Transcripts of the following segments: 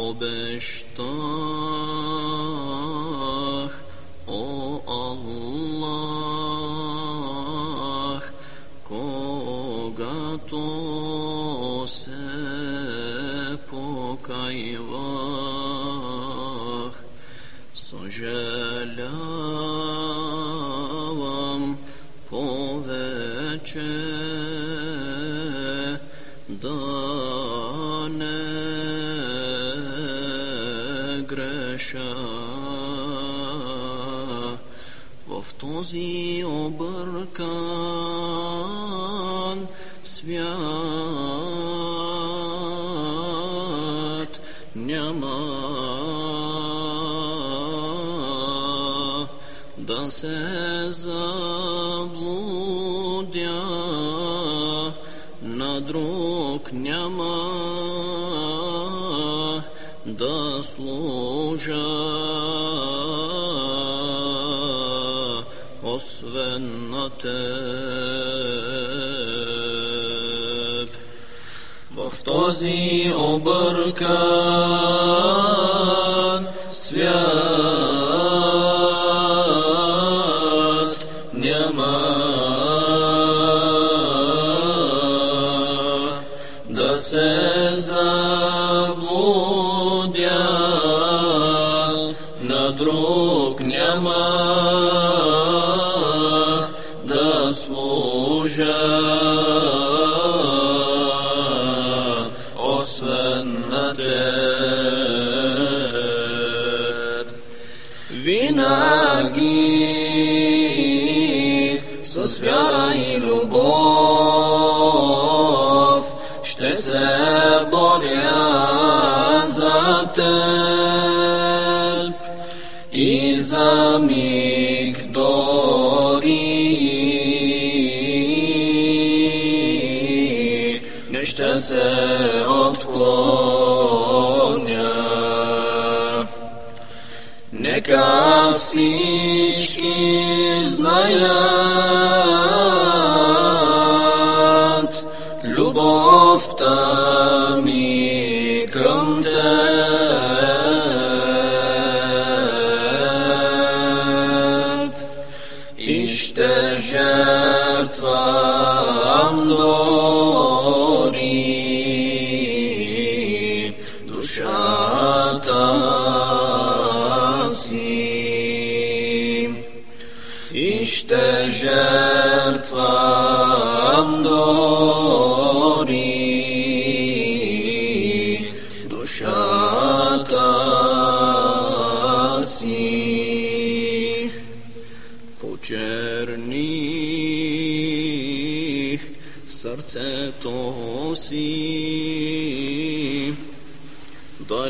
obeštáh, o Allah, koga to se pokajvah, saželjavam poveće dane greša Voftozi obrkan svijat njama da se zabludja na drug njama da služa osvenateb. Vaftozi obrkan svijat njema da nama da služa osvrnate. Vinagi sa svjara i ljubav. и за миг дори не ще се отклоня. Нека всички знаят любовта تسلیم işte jertvam dori dusha tasi poczerni serce to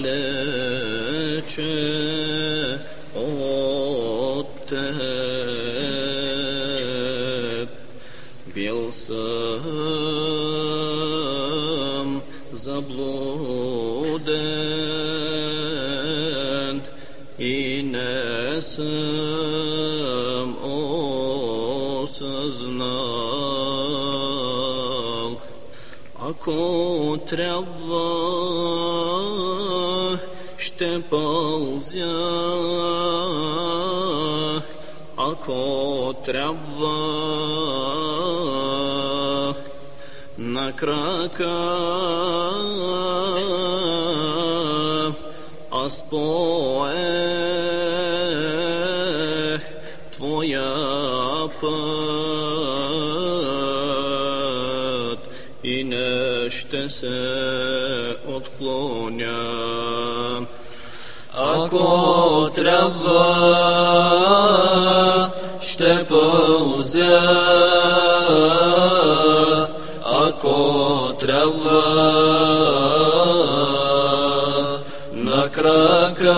çaleçe ottep Bilsam zabluden inesam o sözne Ако трябва, ще пълзя. Ако трябва, на крака аз поех твоя път и не ще се отклоня. Ако трябва, ще пълзя. Ако трябва, на крака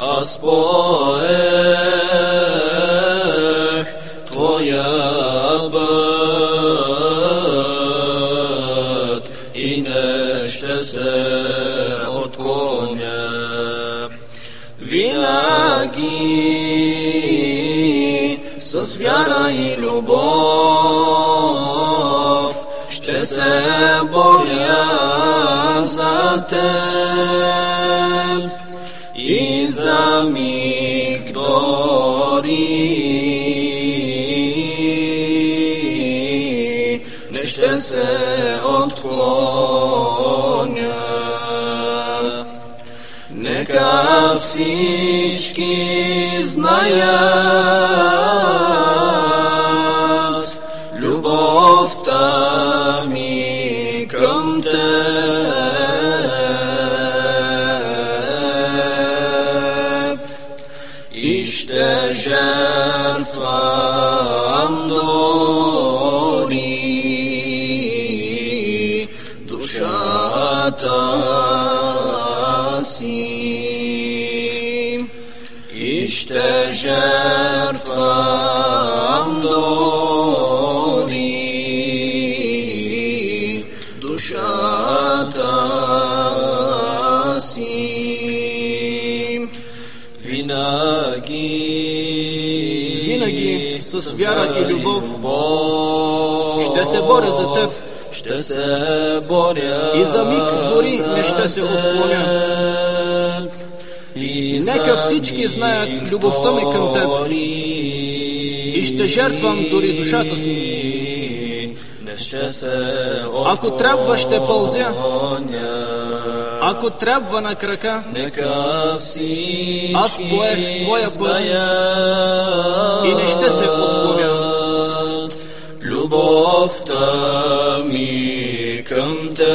аз поех Винаги с вяра и любов ще ще се боря за теб и за миг дори не ще се отклоня. Нека всички знаят любовта ми към теб и ще жертвам дори И ще жертва, doni Duşa tasim Винаги. Винаги с вяра и любов. Ще се боря за теб ще се боря И за миг дори не ще се отклоня. Нека всички знаят любовта ми към теб. И ще жертвам дори душата си. Ако трябва, ще пълзя. Ако трябва на крака, Аз поех твоя път и не ще се отклоня. boftami kömtep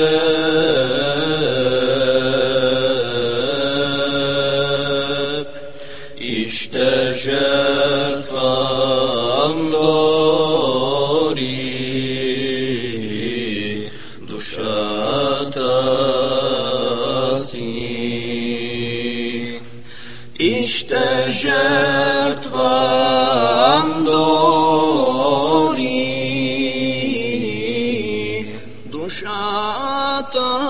İşte jetvam dori duşatasi İşte jetvam song.